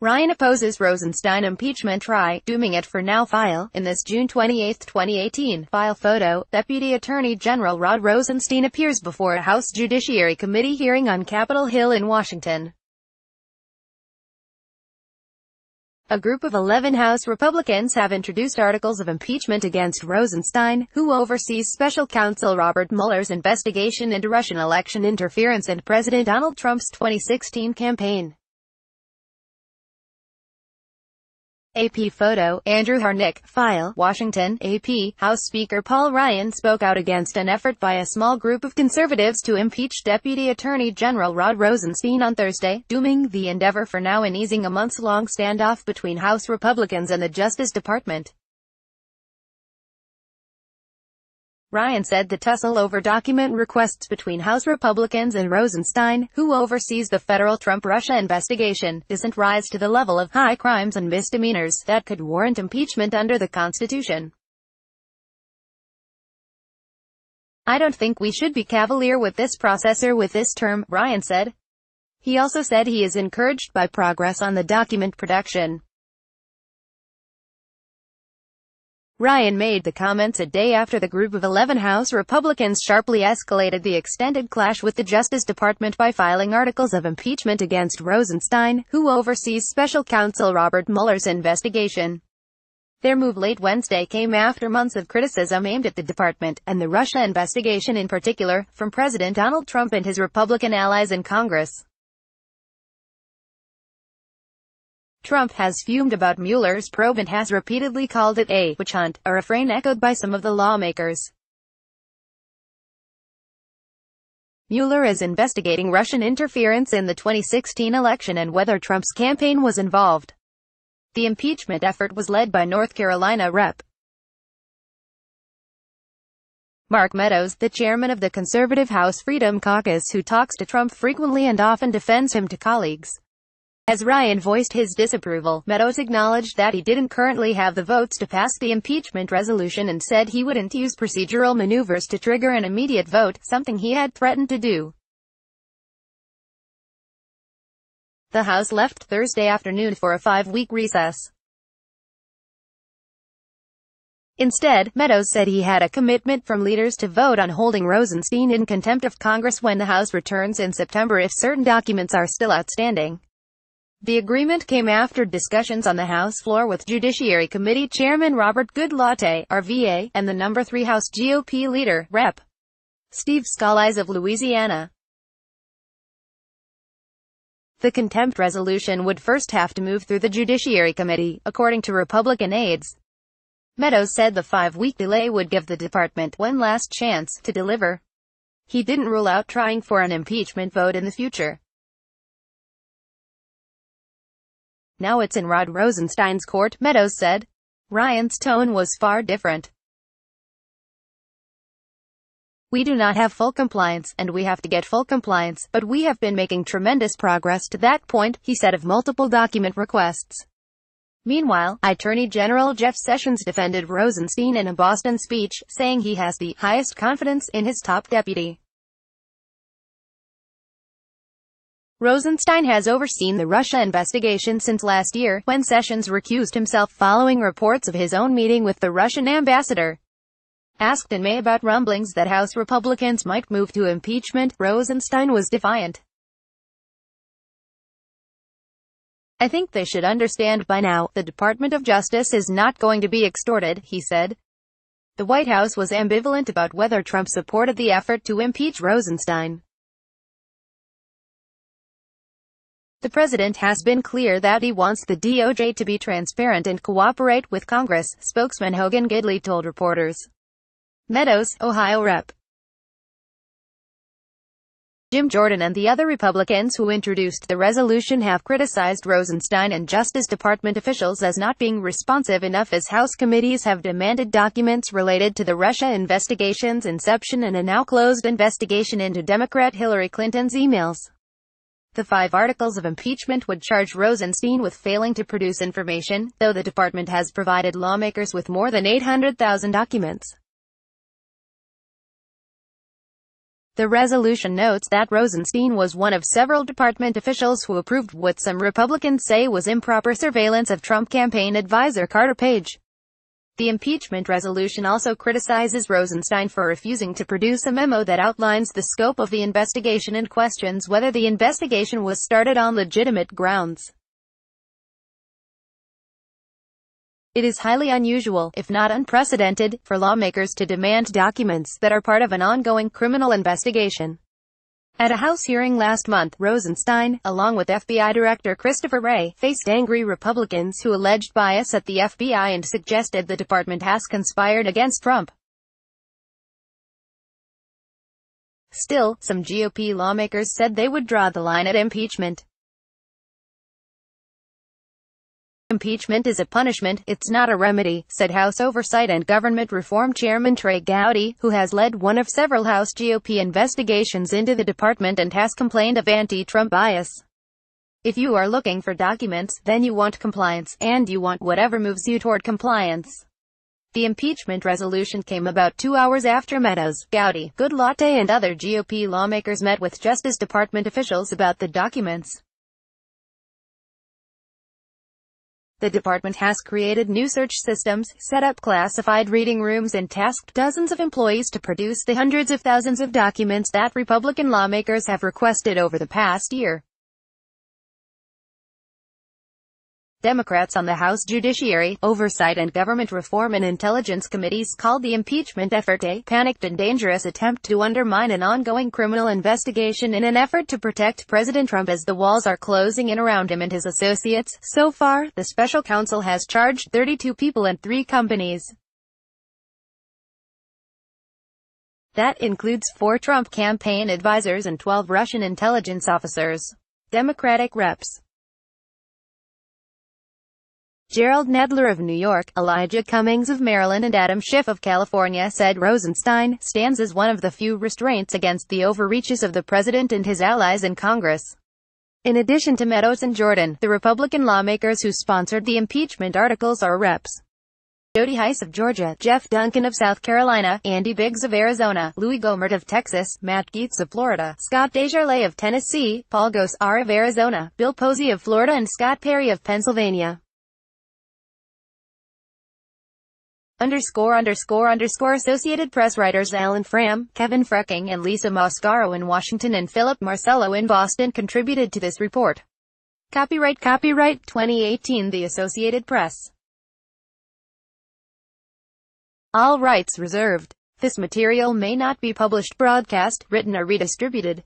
Ryan opposes Rosenstein impeachment try, dooming it for now file. In this June 28, 2018, file photo, Deputy Attorney General Rod Rosenstein appears before a House Judiciary Committee hearing on Capitol Hill in Washington. A group of 11 House Republicans have introduced articles of impeachment against Rosenstein, who oversees special counsel Robert Mueller's investigation into Russian election interference and President Donald Trump's 2016 campaign. AP photo, Andrew Harnik, file, Washington, AP, House Speaker Paul Ryan spoke out against an effort by a small group of conservatives to impeach Deputy Attorney General Rod Rosenstein on Thursday, dooming the endeavor for now in easing a months-long standoff between House Republicans and the Justice Department. Ryan said the tussle over document requests between House Republicans and Rosenstein, who oversees the federal Trump-Russia investigation, doesn't rise to the level of high crimes and misdemeanors that could warrant impeachment under the Constitution. I don't think we should be cavalier with this process or with this term, Ryan said. He also said he is encouraged by progress on the document production. Ryan made the comments a day after the group of 11 House Republicans sharply escalated the extended clash with the Justice Department by filing articles of impeachment against Rosenstein, who oversees special counsel Robert Mueller's investigation. Their move late Wednesday came after months of criticism aimed at the department, and the Russia investigation in particular, from President Donald Trump and his Republican allies in Congress. Trump has fumed about Mueller's probe and has repeatedly called it a witch hunt, a refrain echoed by some of the lawmakers. Mueller is investigating Russian interference in the 2016 election and whether Trump's campaign was involved. The impeachment effort was led by North Carolina Rep. Mark Meadows, the chairman of the conservative House Freedom Caucus who talks to Trump frequently and often defends him to colleagues. As Ryan voiced his disapproval, Meadows acknowledged that he didn't currently have the votes to pass the impeachment resolution and said he wouldn't use procedural maneuvers to trigger an immediate vote, something he had threatened to do. The House left Thursday afternoon for a five-week recess. Instead, Meadows said he had a commitment from leaders to vote on holding Rosenstein in contempt of Congress when the House returns in September if certain documents are still outstanding. The agreement came after discussions on the House floor with Judiciary Committee Chairman Robert Goodlatte, RVA, and the number 3 House GOP leader, Rep. Steve Scalise of Louisiana. The contempt resolution would first have to move through the Judiciary Committee, according to Republican aides. Meadows said the five-week delay would give the department one last chance to deliver. He didn't rule out trying for an impeachment vote in the future. Now it's in Rod Rosenstein's court, Meadows said. Ryan's tone was far different. We do not have full compliance, and we have to get full compliance, but we have been making tremendous progress to that point, he said of multiple document requests. Meanwhile, Attorney General Jeff Sessions defended Rosenstein in a Boston speech, saying he has the highest confidence in his top deputy. Rosenstein has overseen the Russia investigation since last year, when Sessions recused himself following reports of his own meeting with the Russian ambassador. Asked in May about rumblings that House Republicans might move to impeachment, Rosenstein was defiant. I think they should understand by now, the Department of Justice is not going to be extorted, he said. The White House was ambivalent about whether Trump supported the effort to impeach Rosenstein. The president has been clear that he wants the DOJ to be transparent and cooperate with Congress, spokesman Hogan Gidley told reporters. Meadows, Ohio Rep. Jim Jordan and the other Republicans who introduced the resolution have criticized Rosenstein and Justice Department officials as not being responsive enough as House committees have demanded documents related to the Russia investigation's inception and a now closed investigation into Democrat Hillary Clinton's emails. The five articles of impeachment would charge Rosenstein with failing to produce information, though the department has provided lawmakers with more than 800,000 documents. The resolution notes that Rosenstein was one of several department officials who approved what some Republicans say was improper surveillance of Trump campaign advisor Carter Page. The impeachment resolution also criticizes Rosenstein for refusing to produce a memo that outlines the scope of the investigation and questions whether the investigation was started on legitimate grounds. It is highly unusual, if not unprecedented, for lawmakers to demand documents that are part of an ongoing criminal investigation. At a House hearing last month, Rosenstein, along with FBI Director Christopher Wray, faced angry Republicans who alleged bias at the FBI and suggested the department has conspired against Trump. Still, some GOP lawmakers said they would draw the line at impeachment. Impeachment is a punishment, it's not a remedy, said House Oversight and Government Reform Chairman Trey Gowdy, who has led one of several House GOP investigations into the department and has complained of anti-Trump bias. If you are looking for documents, then you want compliance, and you want whatever moves you toward compliance. The impeachment resolution came about two hours after Meadows, Gowdy, Goodlatte and other GOP lawmakers met with Justice Department officials about the documents. The department has created new search systems, set up classified reading rooms and tasked dozens of employees to produce the hundreds of thousands of documents that Republican lawmakers have requested over the past year. Democrats on the House Judiciary, Oversight and Government Reform and Intelligence Committees called the impeachment effort a panicked and dangerous attempt to undermine an ongoing criminal investigation in an effort to protect President Trump as the walls are closing in around him and his associates. So far, the special counsel has charged 32 people and three companies. That includes four Trump campaign advisors and 12 Russian intelligence officers. Democratic reps Jerrold Nadler of New York, Elijah Cummings of Maryland and Adam Schiff of California said Rosenstein stands as one of the few restraints against the overreaches of the president and his allies in Congress. In addition to Meadows and Jordan, the Republican lawmakers who sponsored the impeachment articles are Reps. Jody Hice of Georgia, Jeff Duncan of South Carolina, Andy Biggs of Arizona, Louis Gohmert of Texas, Matt Gaetz of Florida, Scott DesJarlais of Tennessee, Paul Gosar of Arizona, Bill Posey of Florida and Scott Perry of Pennsylvania. Underscore underscore underscore Associated Press writers Alan Fram, Kevin Freking and Lisa Mascaro in Washington and Philip Marcelo in Boston contributed to this report. Copyright Copyright 2018 The Associated Press. All rights reserved. This material may not be published, broadcast, written or redistributed.